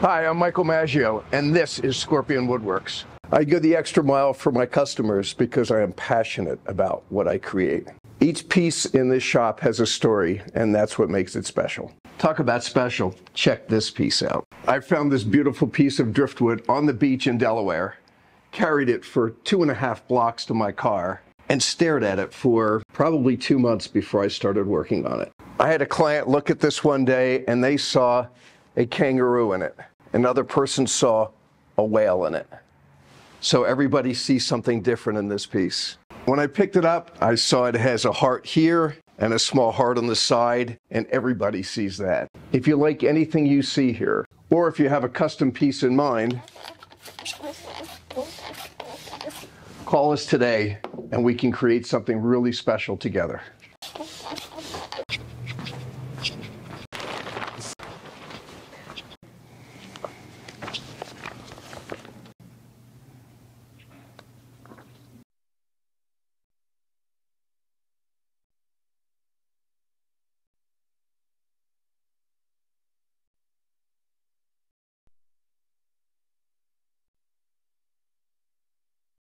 Hi, I'm Michael Maggio, and this is Scorpion Woodworks. I go the extra mile for my customers because I am passionate about what I create. Each piece in this shop has a story, and that's what makes it special. Talk about special. Check this piece out. I found this beautiful piece of driftwood on the beach in Delaware, carried it for two and a half blocks to my car, and stared at it for probably two months before I started working on it. I had a client look at this one day and they saw a kangaroo in it. Another person saw a whale in it. So everybody sees something different in this piece. When I picked it up, I saw it has a heart here and a small heart on the side, and everybody sees that. If you like anything you see here, or if you have a custom piece in mind, call us today and we can create something really special together.